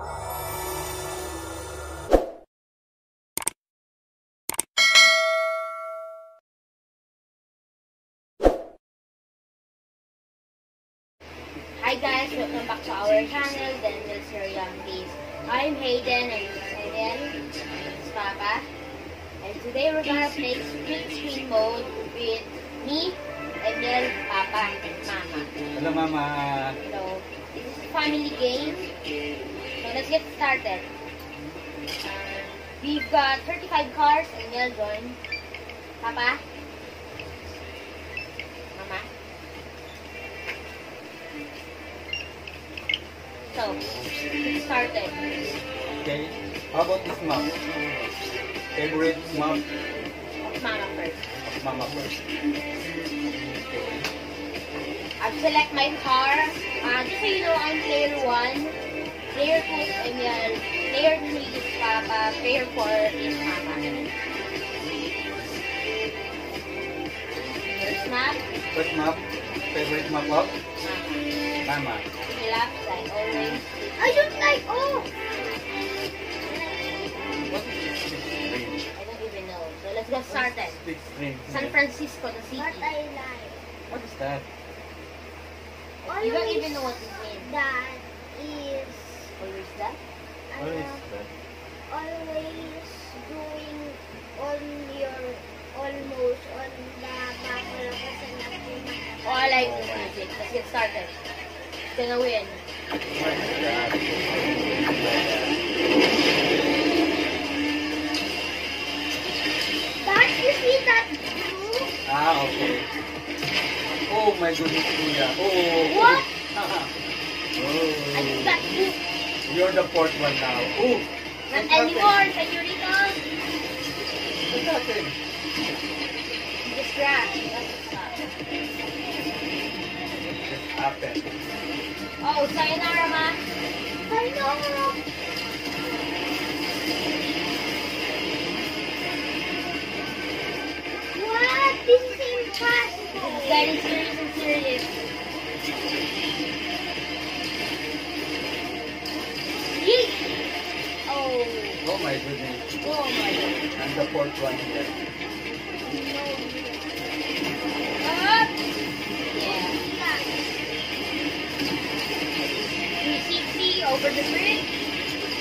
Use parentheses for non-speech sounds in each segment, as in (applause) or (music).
Hi guys, welcome back to our channel, Daniel Siriam Days. I'm Heiden and this Heiden. Papa. And today we're gonna play split screen mode with me, Ammiel, Papa, and Mama. Hello, Mama. So, this is a family game. So let's get started. Uh, we've got 35 cars, Ammiel join. Papa. Mama. So, get started. Okay. How about this map? Favorite map Mama first. of Mama first. I've select my car. Uh, just so you know, I'm player 1. Player 2 is Ammiel. Player 3 is Papa. Player 4 is Mama. First map, First map, favorite map of Mama. Mama. Relapse like always. I don't like oh. What is this screen? I don't even know. So let's get started. Big screen. San Francisco, the city. What I like. What is that? You don't even know what this means. That is Always that? Is uh, that? always doing on your almost on the background kasi napunan. Oh, I like this music. Let's get started. It's gonna win. What is that? Dad, you see that blue? Ah, okay. Oh my goodness, Kuya. Oh. What? (laughs) I oh. think that book. You're the fourth one now. Oh. Not what anymore, happened? senoritas. What happened? Just crash. That's what's. What happened? Oh, sayonara, ma. I know. What? This is impossible. is getting serious and serious. Oh my goodness. Oh my god. I'm the fourth one here. Up! Yeah. 360 over the bridge.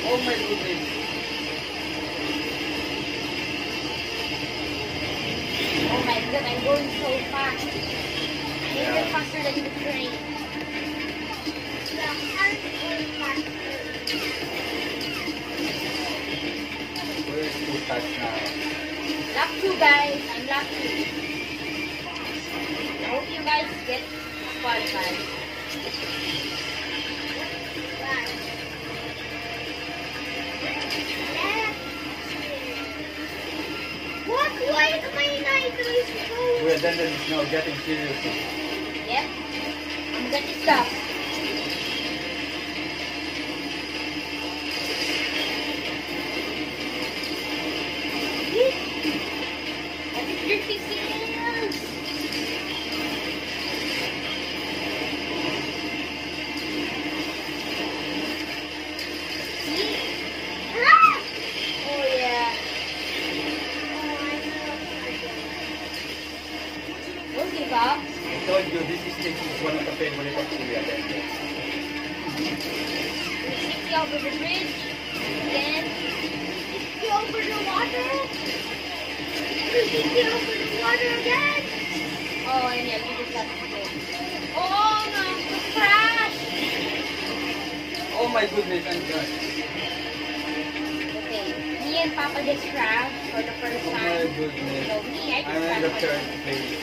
Oh my goodness. Oh my god, I'm going so fast. I'm even faster than the train. Touch now? Lap 2 guys, I'm 2. I hope you guys get qualified. What? Why is my nitro is so... Well, then it's now getting serious. Yep. I'm gonna stop. Again. oh, and yeah, you just got. Oh no, the crash! Oh my goodness, I'm. Okay, me and Papa just crashed for the first Oh my goodness. So me, I just I'm in the third place.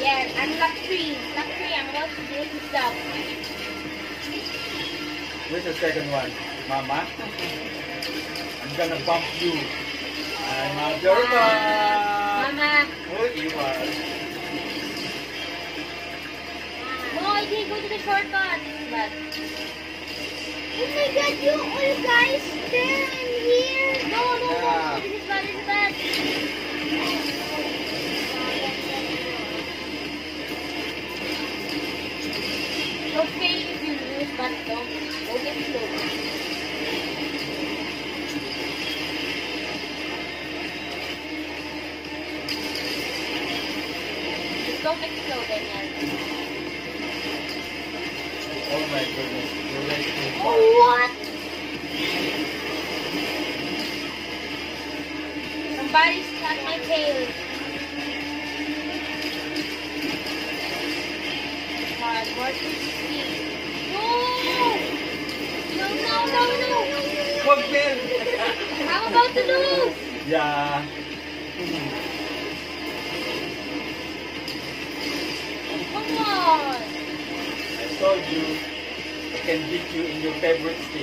Yeah, I'm lap three. Lap three, I'm about to do this stuff. Where's the second one? Mama? I'm gonna bump you. I'm a Jordan. Mama, I didn't go to the shortcut. But Oh my god, you all guys there and here. no, no, no, this is bad, this is bad. It's okay if you lose, but don't, don't get slow.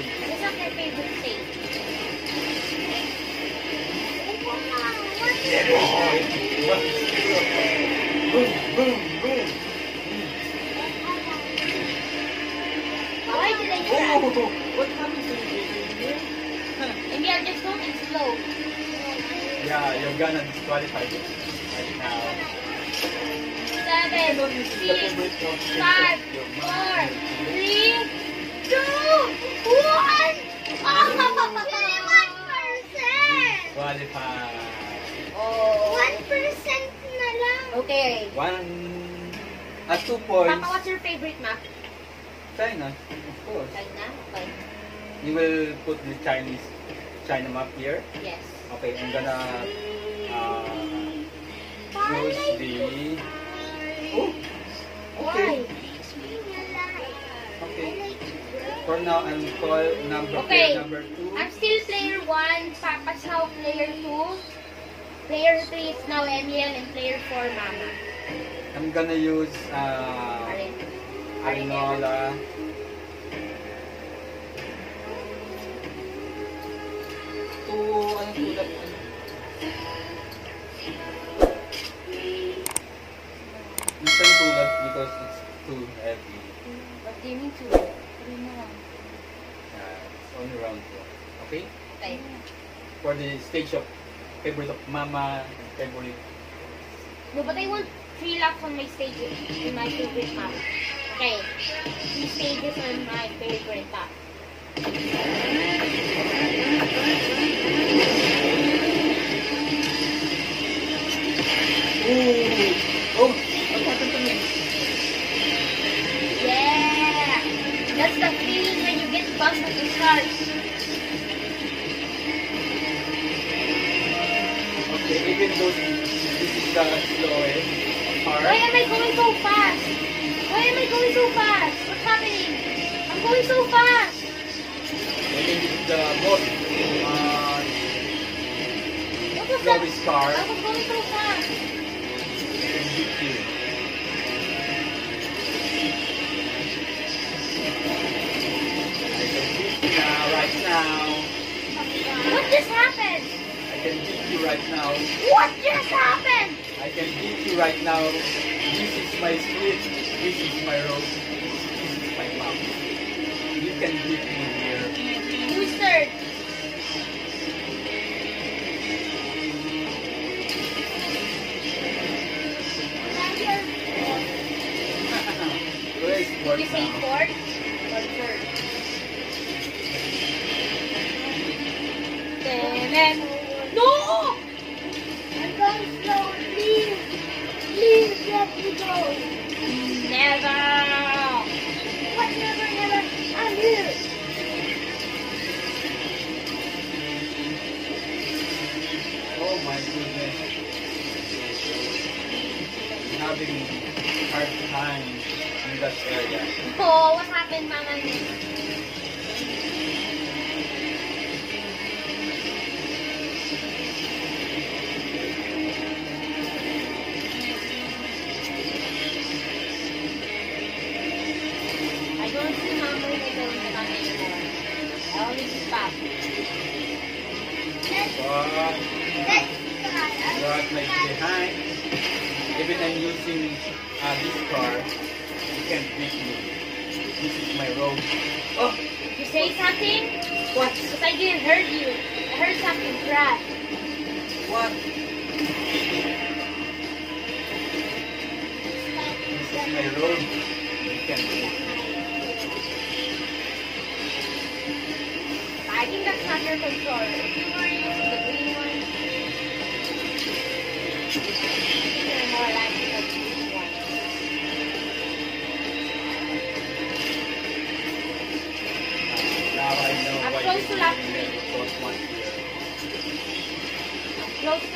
It's not my favorite state. boom, boom, boom. Why did I crash? Oh, what happened to you? And yeah, just don't explode. Yeah, you're gonna disqualify this right now. Seven, six, five, four, three, two, one! Qualify. Oh. One percent na lang. Okay. One, at two points. Papa, what's your favorite map? China, of course. China? Okay. You will put the Chinese China map here. Yes. Okay, I'm gonna uh, choose the. Oh, okay. Okay. For now, I'm call number Okay. number two. I'm still player one. Papa's now player two. Player three is now Ammiel and player four Mama. I'm gonna use uh, Arin. Arinola. To, ano tulad? Isang tulad because it's too heavy. What do you mean two? Three na lang. Uh, it's only round four. Okay? Okay. For the stage of favorite of mama and favorite. No, but I want three laps on my stage in my favorite map. Okay. Three stages on my favorite map. At the start. Okay, even though this is the slowest part. Why am I going so fast? Why am I going so fast? What's happening? I'm going so fast. Maybe this is the most uh, What slowest car. I was going so fast. Now. What just happened? I can beat you right now. What just happened? I can beat you right now. This is my street. This is my road. This is my map. You can beat me here. Who's third? (laughs) Where is Did fourth you say now? Having hard time in that area. Oh, what happened, Mama? I don't see Mama in the anymore. I only see Pop. Let's, But let's start. You are like behind. Even I'm using uh, this car, you can't beat me. This is my road. Oh, you say something? What? Because I didn't heard you. I heard something crash. what? This is my road. You can't beat me. I think that's not your controller. If you were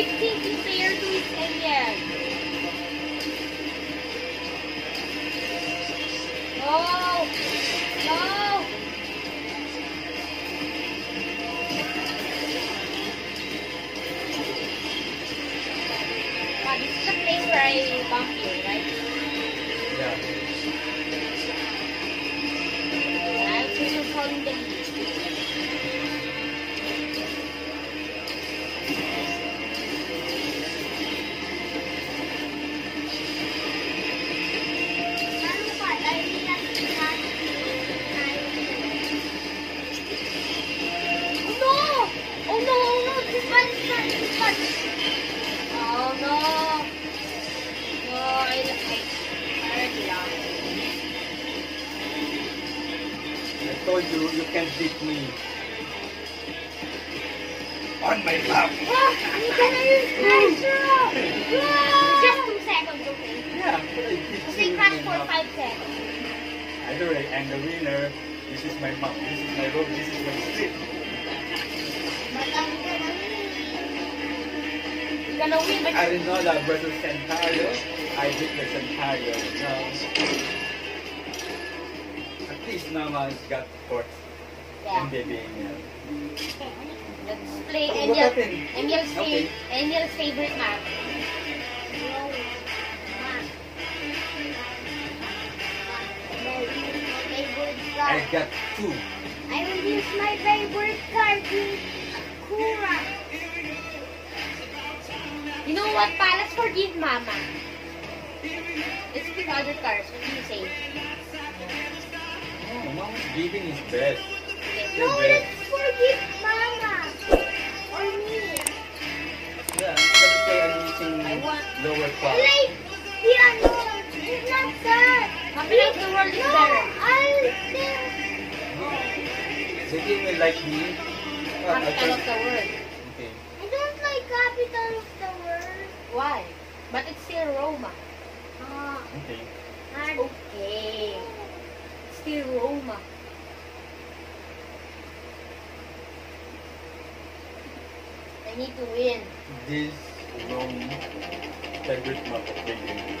Sixteen player to 10 yan. You, you can't beat me. On my lap. Ah! You gonna use Nitro! Just two seconds, okay? Yeah, but I beat crash in for five seconds. Either way, I'm the winner. This is my map. This is my road. This is my street. Matang ka na You're gonna win, but Arinola versus Centenario. I beat the Centenario. Now, least Nama's got fourth. yeah. And baby Ammiel. Let's play Oh, Ammiel, okay. Ammiel's, Okay. fa- Ammiel's favorite map. I got two. I will use my favorite card, Kura. You know what, Pa? Let's forgive Mama. Let's pick other cars. What do you say? Oh, Mama's giving is best. Okay. No, let's forgive Mama. Or me. Yeah, that's why I'm using I want- lower class. Like, yeah, no, it's not that. Capital of the world is No, better. I'll think. They give me like me. I Capital of the world. Okay. I don't like capital of the world. Why? But it's still Roma. Ah, Okay. hard. Okay. Still Roma. I need to win. This wrong favorite map of the game.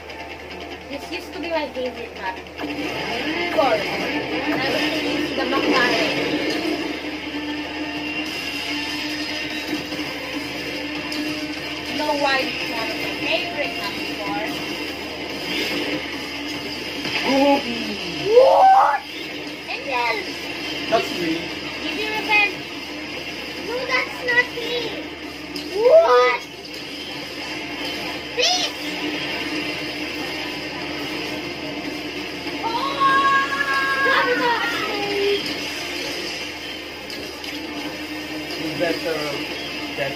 This used to be my favorite map. Of course. And I was thinking the McLaren. Know why it's one of my favorite maps before? What? Better get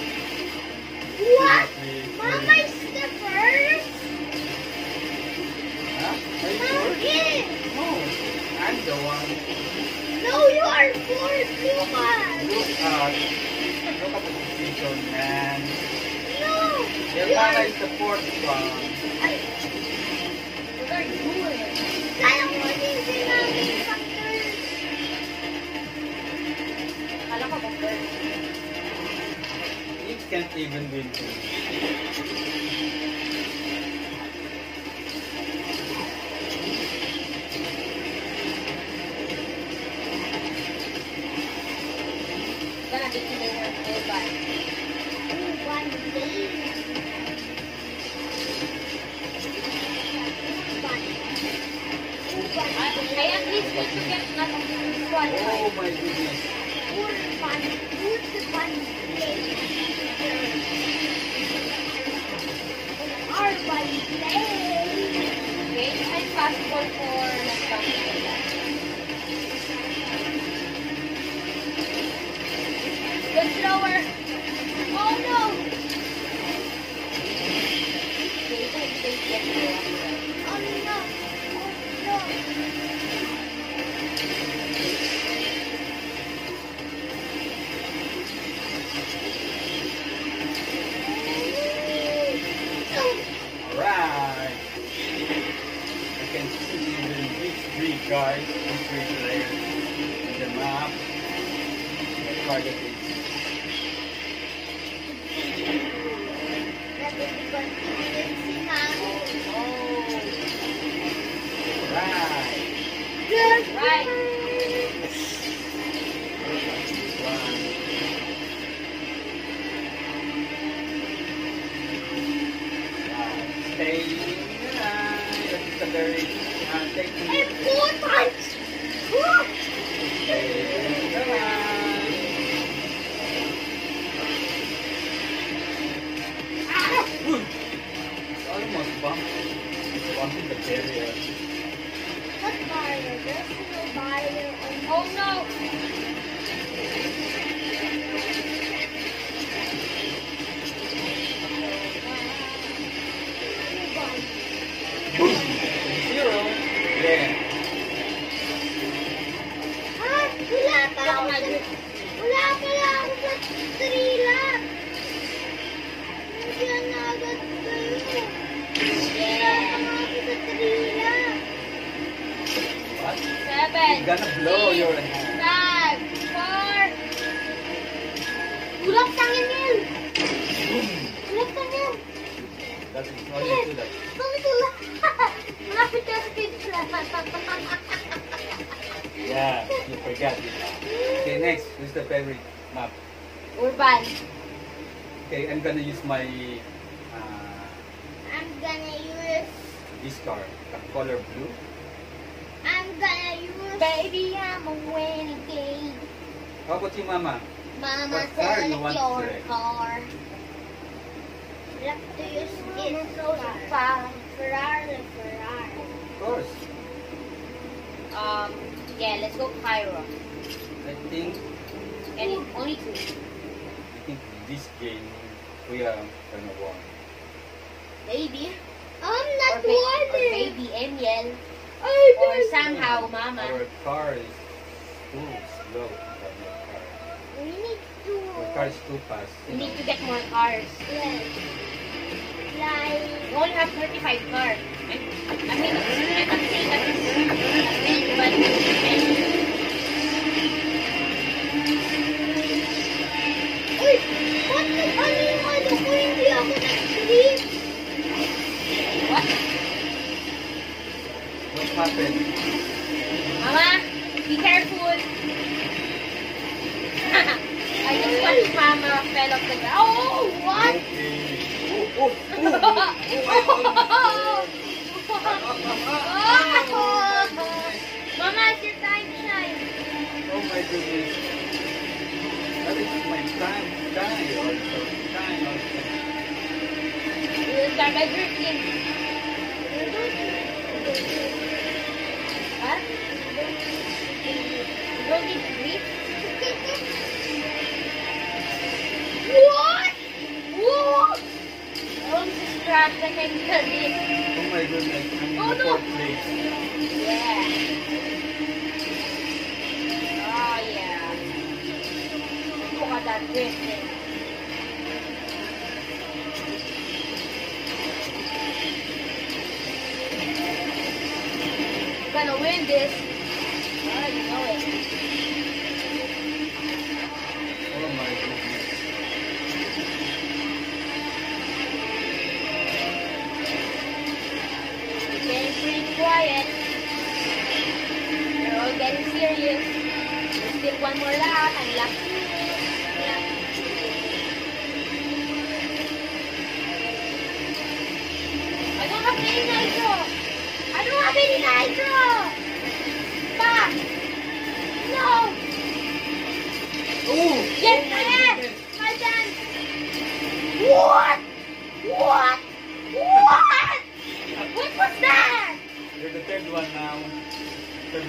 What? seriously Mama ready. is the first. Huh? Are you Mom sure? is. No, I'm the one. No, you are fourth, Lucas. Look at, look at the man. No. Your you mama is the fourth one. Even win two. Gonna be today or goodbye. Ooh, one day. One. Ooh, one I, day. I at least need to get not only Oh qualified. my goodness. Three guys, these three players in the map. The target is That oh. Oh no! It's gonna blow your hand. Five. Four. Sa akin yan. Boom. Tulak sa akin. That is only to the Bakit tulak? Malapit ka sa kids lang. (laughs) Yeah, you forgot it. Okay, next. Who's the favorite map? Urban. Okay, I'm gonna use my uh, I'm gonna use... this card, the color blue. I'm gonna use... Baby, I'm a winning game. How about you, Mama? Mama, What car you want your select? car. Like to use it. So far. Ferrari, Ferrari. Of course. Um, yeah, let's go Cairo. I think And only two. I think this game we are gonna win. Baby. I'm not ba- or wanting. baby Ammiel. I Or don't- somehow Mama. Our car is too slow. for car. We need to. Your car is too fast. We need to get more cars. Yes. Like. We only have 35 cars. I I mean, I'm not saying that it's big, but Uy! What happened? Mama, be careful. I just watched Mama fell off the ground. Oh, what? Oh, oh, oh, Mama, it's your time shine. oh my goodness. That is my time, time also. Time also. We'll start by drifting. To drift? What? What? Don't distract the remolacha.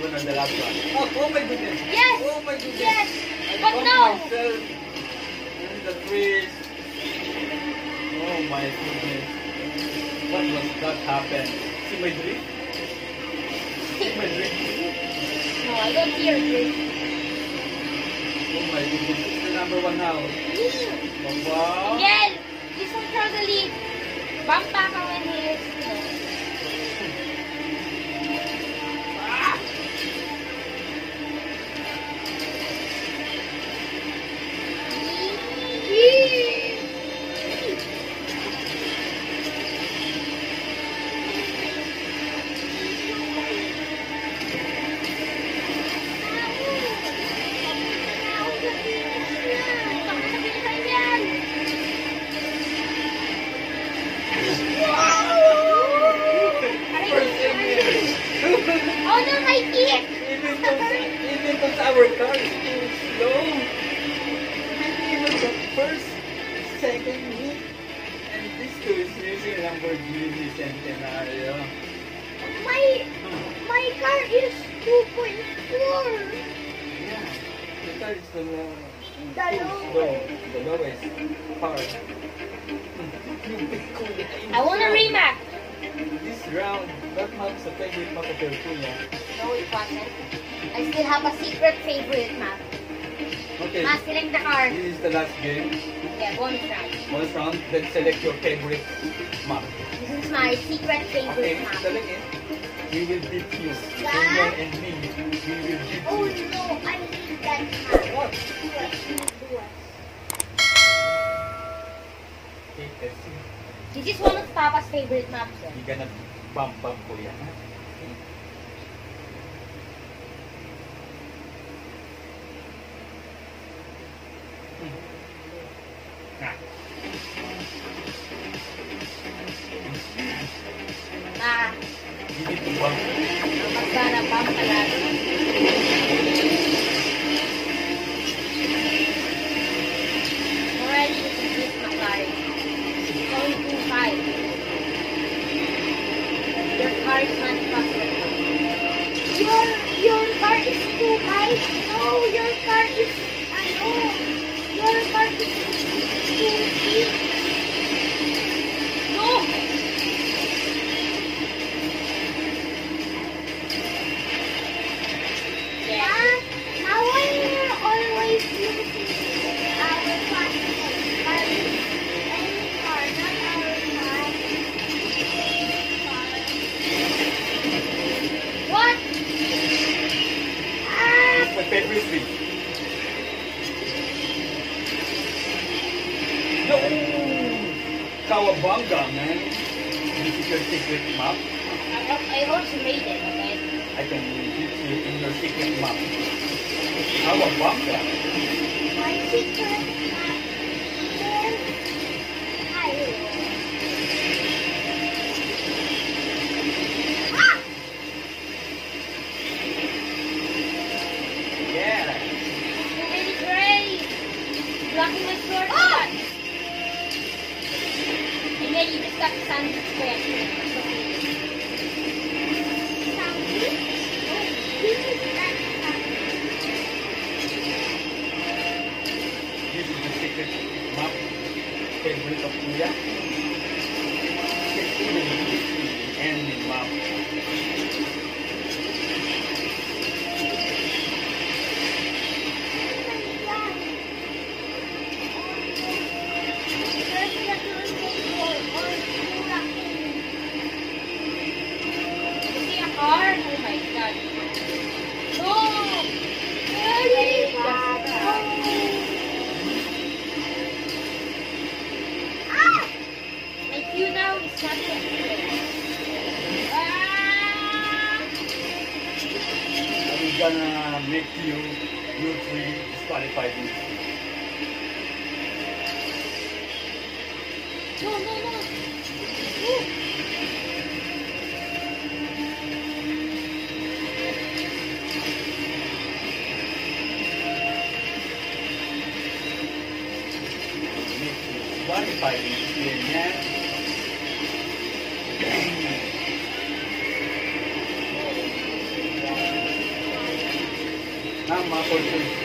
Third one the last one. Oh, oh my goodness. Yes. Oh my goodness. Yes. I But no. myself. the trees. Oh my goodness. What was that happen? See my drift? See my drift? No, I don't hear this. Oh my goodness. It's the number one now. Oh, wow. Miguel, please control the. Bump back when using Lamborghini Centenario. My my car is 2.4. Yeah, the car is the, low, The low, the lowest power. I want a rematch. This round, that map's a favorite map of Kuya. No, it wasn't. I still have a secret favorite map. Okay, Mastering the car. this is the last game. Yeah, bonus round. Bonus round, then select your favorite map. My secret favorite it. We will beat you. Daniel and me. We will beat Oh you. no, I need that car. What? This is one of Papa's favorite maps. Eh. Hindi ka na bump bump ko yan. And then you just got the sandwich square. Something? Oh, this is that car. This is the secret map. Favorite Gonna uh, make you, three, disqualified. No, no, no. Make you disqualified. Yan yan.